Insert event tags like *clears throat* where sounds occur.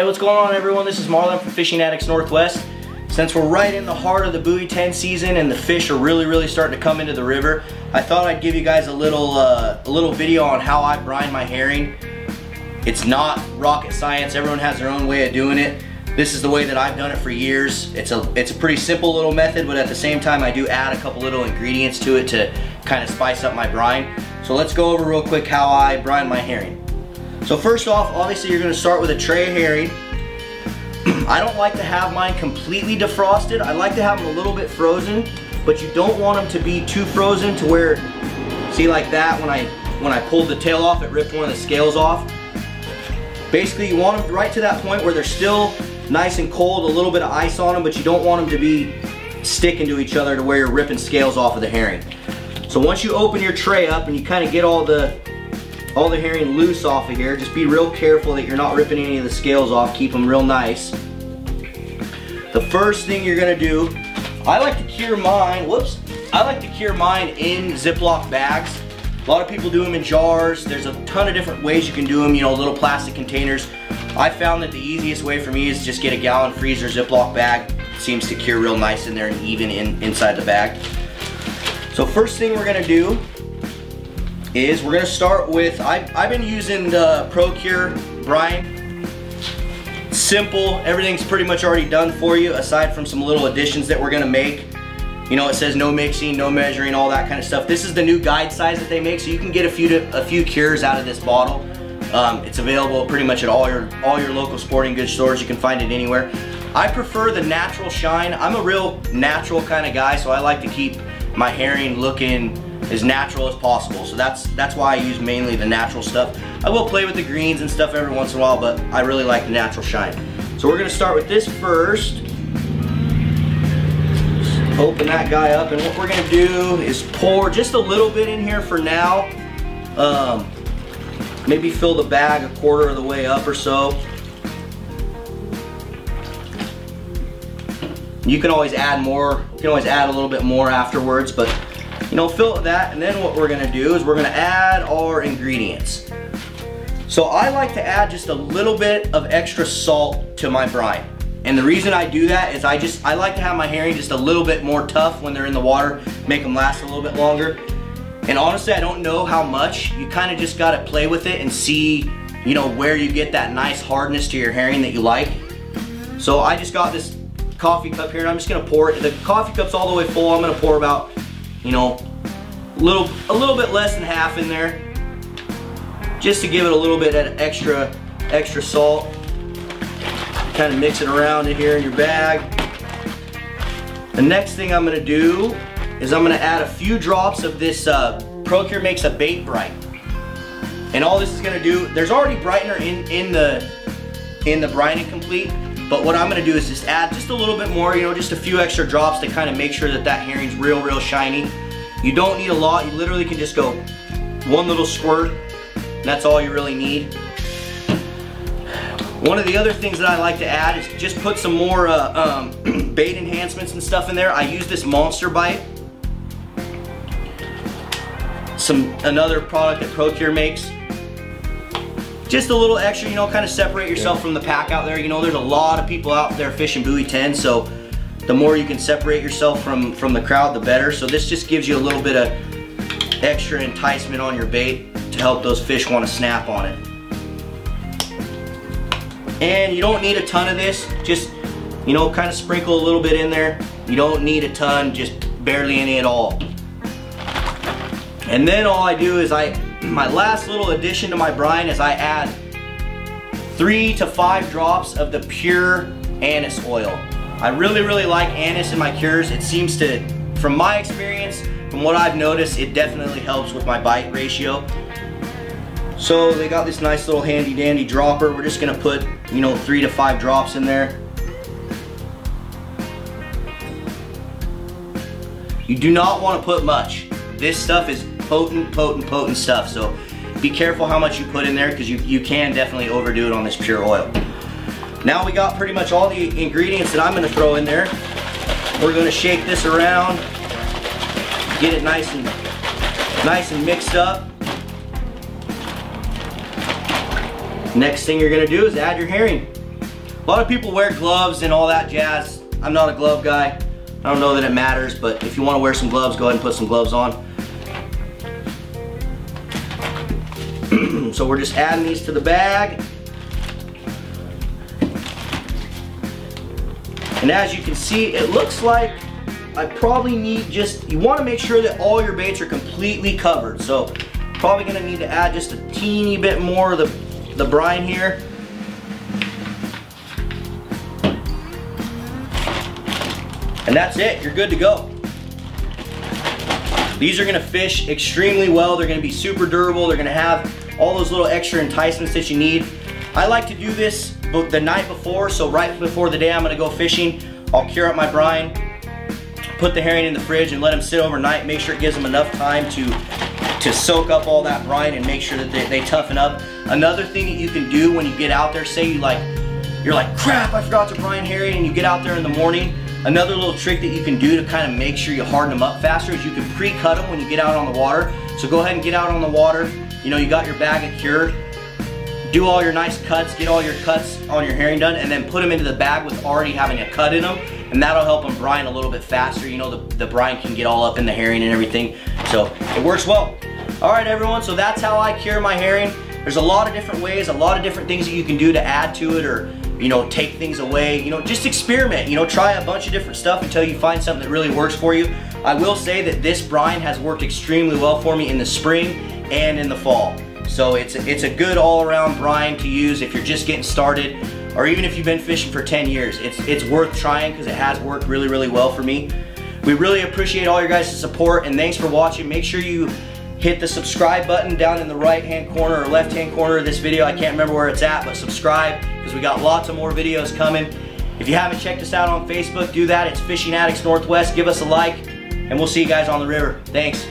Hey, what's going on everyone? This is Marlin from Fishing Addicts Northwest. Since we're right in the heart of the buoy 10 season and the fish are really, really starting to come into the river, I thought I'd give you guys a little, uh, a little video on how I brine my herring. It's not rocket science. Everyone has their own way of doing it. This is the way that I've done it for years. It's a, it's a pretty simple little method, but at the same time, I do add a couple little ingredients to it to kind of spice up my brine. So let's go over real quick how I brine my herring. So first off, obviously you're gonna start with a tray of herring. *clears throat* I don't like to have mine completely defrosted. I like to have them a little bit frozen, but you don't want them to be too frozen to where, see like that, when I, when I pulled the tail off, it ripped one of the scales off. Basically, you want them right to that point where they're still nice and cold, a little bit of ice on them, but you don't want them to be sticking to each other to where you're ripping scales off of the herring. So once you open your tray up and you kind of get all the all the herring loose off of here. Just be real careful that you're not ripping any of the scales off. Keep them real nice. The first thing you're gonna do, I like to cure mine, whoops, I like to cure mine in Ziploc bags. A lot of people do them in jars. There's a ton of different ways you can do them, you know, little plastic containers. I found that the easiest way for me is just get a gallon freezer Ziploc bag. It seems to cure real nice in there and even in, inside the bag. So first thing we're gonna do is we're gonna start with, I, I've been using the ProCure brine. Simple, everything's pretty much already done for you aside from some little additions that we're gonna make. You know, it says no mixing, no measuring, all that kind of stuff. This is the new guide size that they make, so you can get a few to, a few cures out of this bottle. Um, it's available pretty much at all your all your local sporting goods stores. You can find it anywhere. I prefer the natural shine. I'm a real natural kind of guy, so I like to keep my herring looking as natural as possible. So that's that's why I use mainly the natural stuff. I will play with the greens and stuff every once in a while, but I really like the natural shine. So we're gonna start with this first. Open that guy up, and what we're gonna do is pour just a little bit in here for now. Um, maybe fill the bag a quarter of the way up or so. You can always add more, you can always add a little bit more afterwards, but you know, fill that, and then what we're gonna do is we're gonna add our ingredients. So I like to add just a little bit of extra salt to my brine. And the reason I do that is I just, I like to have my herring just a little bit more tough when they're in the water, make them last a little bit longer. And honestly, I don't know how much. You kind of just gotta play with it and see, you know, where you get that nice hardness to your herring that you like. So I just got this coffee cup here and I'm just gonna pour it. The coffee cup's all the way full. I'm gonna pour about you know, a little, a little bit less than half in there, just to give it a little bit of extra, extra salt. Kind of mix it around in here in your bag. The next thing I'm gonna do is I'm gonna add a few drops of this, uh, ProCure makes a bait bright. And all this is gonna do, there's already brightener in, in the, in the brining complete, but what I'm gonna do is just add just a little bit more, you know, just a few extra drops to kind of make sure that that herring's real, real shiny. You don't need a lot. You literally can just go one little squirt. that's all you really need. One of the other things that I like to add is just put some more uh, um, *clears throat* bait enhancements and stuff in there. I use this Monster Bite. Some Another product that ProCure makes just a little extra, you know, kind of separate yourself yeah. from the pack out there. You know, there's a lot of people out there fishing buoy 10, so the more you can separate yourself from, from the crowd, the better. So this just gives you a little bit of extra enticement on your bait to help those fish want to snap on it. And you don't need a ton of this, just, you know, kind of sprinkle a little bit in there. You don't need a ton, just barely any at all. And then all I do is I my last little addition to my brine is I add three to five drops of the pure anise oil. I really, really like anise in my cures. It seems to, from my experience, from what I've noticed, it definitely helps with my bite ratio. So they got this nice little handy dandy dropper. We're just gonna put, you know, three to five drops in there. You do not wanna put much. This stuff is potent, potent, potent stuff. So be careful how much you put in there because you, you can definitely overdo it on this pure oil. Now we got pretty much all the ingredients that I'm gonna throw in there. We're gonna shake this around, get it nice and nice and mixed up. Next thing you're gonna do is add your herring. A lot of people wear gloves and all that jazz. I'm not a glove guy. I don't know that it matters, but if you want to wear some gloves, go ahead and put some gloves on. So we're just adding these to the bag. And as you can see, it looks like I probably need just, you wanna make sure that all your baits are completely covered. So probably gonna need to add just a teeny bit more of the, the brine here. And that's it, you're good to go. These are gonna fish extremely well. They're gonna be super durable. They're gonna have all those little extra enticements that you need. I like to do this the night before, so right before the day I'm gonna go fishing, I'll cure up my brine, put the herring in the fridge and let them sit overnight, make sure it gives them enough time to, to soak up all that brine and make sure that they, they toughen up. Another thing that you can do when you get out there, say you like, you're like, crap, I forgot to brine herring, and you get out there in the morning, Another little trick that you can do to kind of make sure you harden them up faster is you can pre-cut them when you get out on the water. So go ahead and get out on the water. You know, you got your bag cured do all your nice cuts, get all your cuts on your herring done, and then put them into the bag with already having a cut in them, and that'll help them brine a little bit faster. You know, the, the brine can get all up in the herring and everything, so it works well. All right, everyone, so that's how I cure my herring. There's a lot of different ways, a lot of different things that you can do to add to it or, you know, take things away. You know, just experiment, you know, try a bunch of different stuff until you find something that really works for you. I will say that this brine has worked extremely well for me in the spring and in the fall. So it's a, it's a good all-around brine to use if you're just getting started or even if you've been fishing for 10 years. It's, it's worth trying because it has worked really, really well for me. We really appreciate all your guys' support and thanks for watching. Make sure you hit the subscribe button down in the right hand corner or left hand corner of this video. I can't remember where it's at, but subscribe because we got lots of more videos coming. If you haven't checked us out on Facebook, do that. It's Fishing Addicts Northwest. Give us a like and we'll see you guys on the river. Thanks.